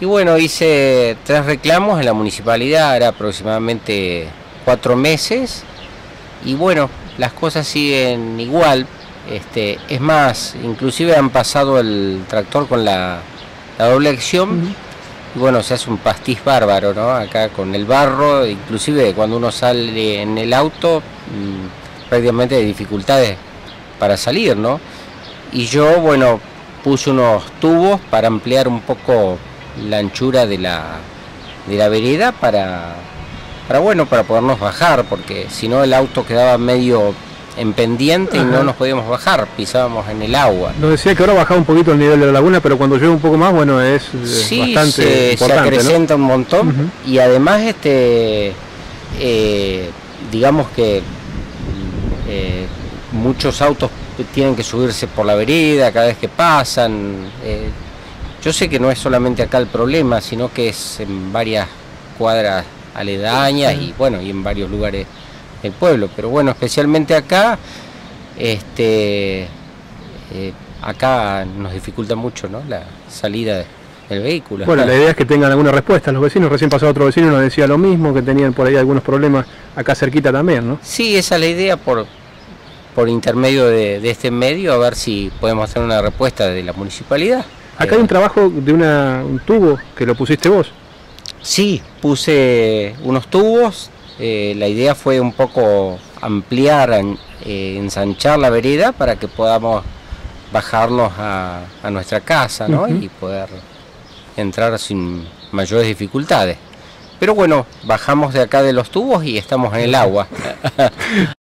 Y bueno, hice tres reclamos en la municipalidad, era aproximadamente cuatro meses. Y bueno, las cosas siguen igual. Este, es más, inclusive han pasado el tractor con la, doble acción. Y bueno, se hace un pastiz bárbaro, ¿no? Acá con el barro, inclusive cuando uno sale en el auto, mm, prácticamente hay dificultades para salir, ¿no? Y yo, bueno, puse unos tubos para ampliar un poco la anchura de la, de la vereda para, para, bueno, para podernos bajar, porque si no el auto quedaba medio en pendiente y no nos podíamos bajar, pisábamos en el agua. Nos decía que ahora bajaba un poquito el nivel de la laguna, pero cuando llueve un poco más, bueno, es sí, bastante se, se acrecenta un montón y además este eh, digamos que eh, muchos autos tienen que subirse por la vereda cada vez que pasan. Eh, yo sé que no es solamente acá el problema, sino que es en varias cuadras aledañas y bueno, y en varios lugares del pueblo. Pero bueno, especialmente acá, este, eh, acá nos dificulta mucho ¿no? la salida del vehículo. Bueno, la idea es que tengan alguna respuesta. Los vecinos, recién pasó otro vecino, nos decía lo mismo, que tenían por ahí algunos problemas acá cerquita también, ¿no? Sí, esa es la idea por, por intermedio de, este medio, a ver si podemos hacer una respuesta de la municipalidad. Acá hay un trabajo de un tubo que lo pusiste vos. Sí, puse unos tubos. Eh, la idea fue un poco ampliar, eh, ensanchar la vereda para que podamos bajarnos a, nuestra casa y poder entrar sin mayores dificultades. Pero bueno, bajamos de acá de los tubos y estamos en el agua.